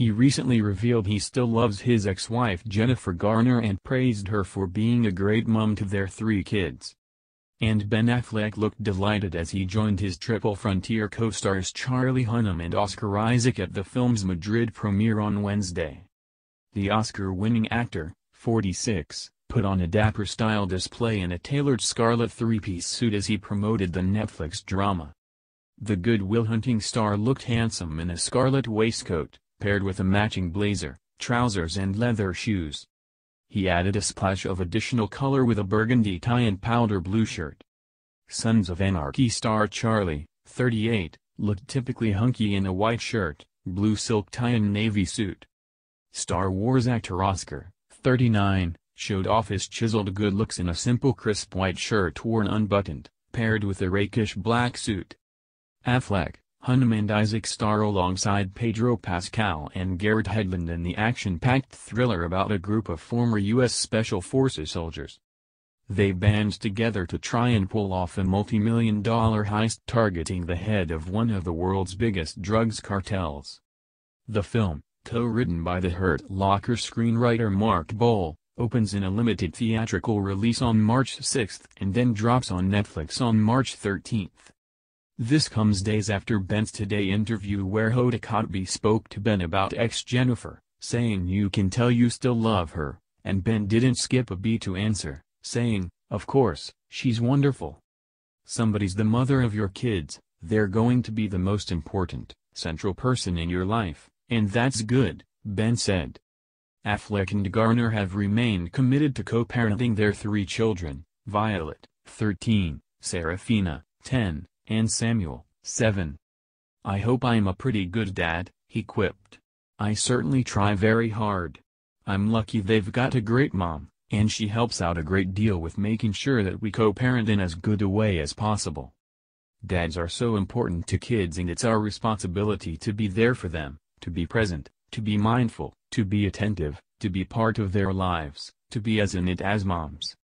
He recently revealed he still loves his ex-wife Jennifer Garner and praised her for being a great mom to their three kids. And Ben Affleck looked delighted as he joined his Triple Frontier co-stars Charlie Hunnam and Oscar Isaac at the film's Madrid premiere on Wednesday. The Oscar-winning actor, 46, put on a dapper-style display in a tailored scarlet three-piece suit as he promoted the Netflix drama. The Good Will Hunting star looked handsome in a scarlet waistcoat, paired with a matching blazer, trousers and leather shoes. He added a splash of additional color with a burgundy tie and powder blue shirt. Sons of Anarchy star Charlie, 38, looked typically hunky in a white shirt, blue silk tie and navy suit. Star Wars actor Oscar, 39, showed off his chiseled good looks in a simple crisp white shirt worn unbuttoned, paired with a rakish black suit. Affleck, Hunnam and Isaac star alongside Pedro Pascal and Garrett Hedlund in the action-packed thriller about a group of former U.S. Special Forces soldiers. They band together to try and pull off a multi-million dollar heist targeting the head of one of the world's biggest drugs cartels. The film, co-written by the Hurt Locker screenwriter Mark Boal, opens in a limited theatrical release on March 6 and then drops on Netflix on March 13. This comes days after Ben's Today interview where Hoda Kotb spoke to Ben about ex-Jennifer, saying you can tell you still love her, and Ben didn't skip a beat to answer, saying, of course, she's wonderful. Somebody's the mother of your kids, they're going to be the most important, central person in your life, and that's good, Ben said. Affleck and Garner have remained committed to co-parenting their three children, Violet, 13, Serafina, 10, and Samuel, 7. I hope I'm a pretty good dad, he quipped. I certainly try very hard. I'm lucky they've got a great mom, and she helps out a great deal with making sure that we co-parent in as good a way as possible. Dads are so important to kids and it's our responsibility to be there for them, to be present, to be mindful, to be attentive, to be part of their lives, to be as in it as moms.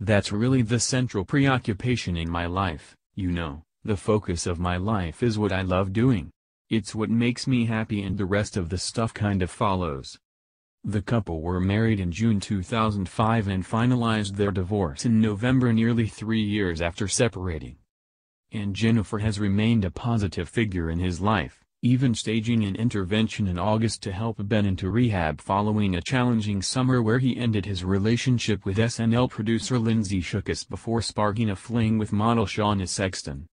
That's really the central preoccupation in my life, you know. The focus of my life is what I love doing. It's what makes me happy and the rest of the stuff kind of follows. The couple were married in June 2005 and finalized their divorce in November nearly three years after separating. And Jennifer has remained a positive figure in his life, even staging an intervention in August to help Ben into rehab following a challenging summer where he ended his relationship with SNL producer Lindsay Shookus before sparking a fling with model Shauna Sexton.